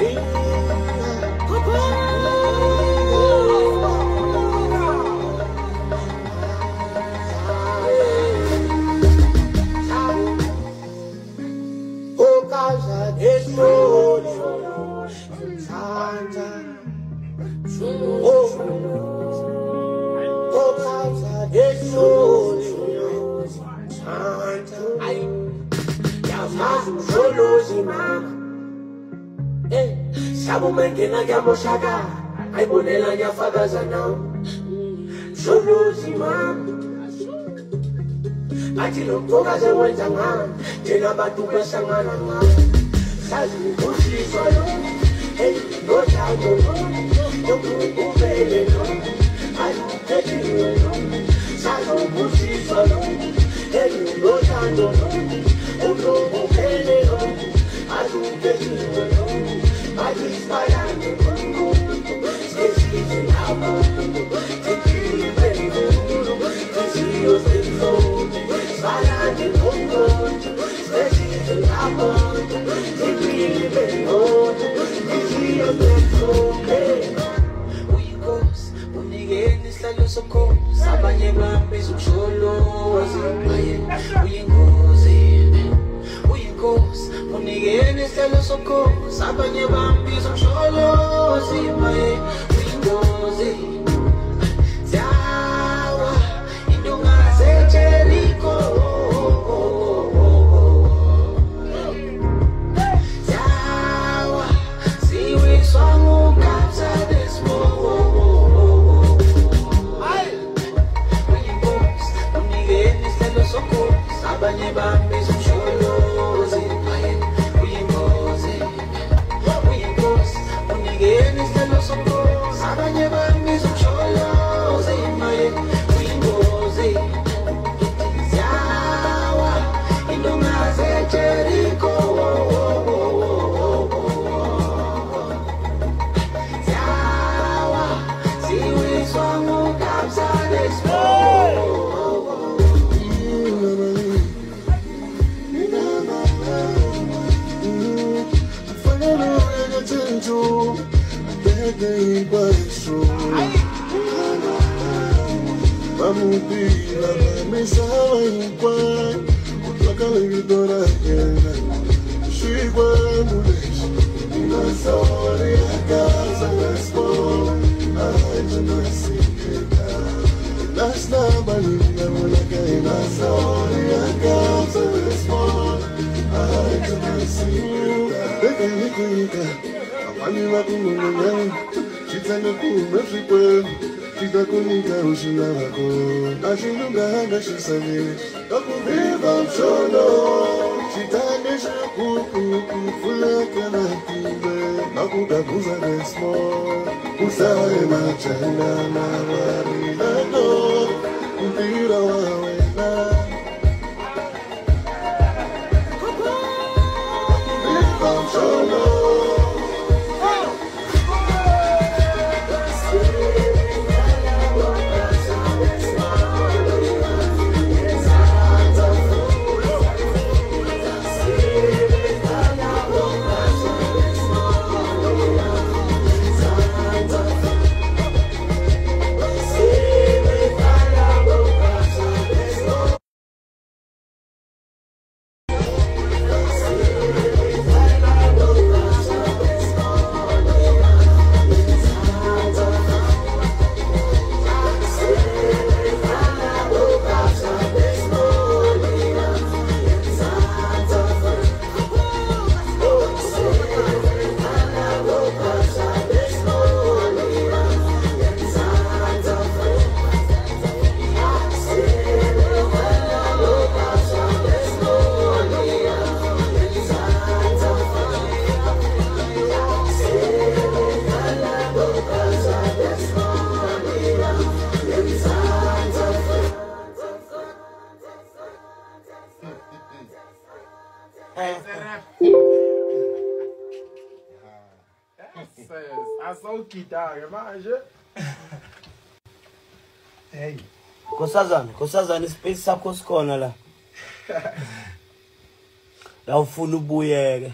You. Shabu mengena ngiyamoshaka ayibonela ngiyafakaza nawe. Sholuzi mama Athi lo mfokazi wenza ngani Thina abantu behlangana ngani Sazi ukuthiswa lo Hey ngothando lo Yokubele lo Ayuphethiwe lo Sazi ukuthiswa lo abanye bambiza ukusholoza imaye. Uyinkosi, uyinkosi, unikeni isihlalo sobukhosi, abanye bambiza ukusholoza imaye. Sobukhosi, mesawa igual Toca la vitora llena Chegua mulheres Na sorry a casa na escola Ai, já não se queda Nas na balina Mulher que na sorry a casa na wa kumunganya Chitanga kumefipwe Chita kunika ushina wako Ashilunga hanga shisane Akuviva mshono Chitane shakuku Kufula kana kibe Nakudakuza desmo Usawe machana asawugida-ke manje Hey. Nkosazana, nkosazana ispace sakho sikhona la. La ufuna ubuyeke.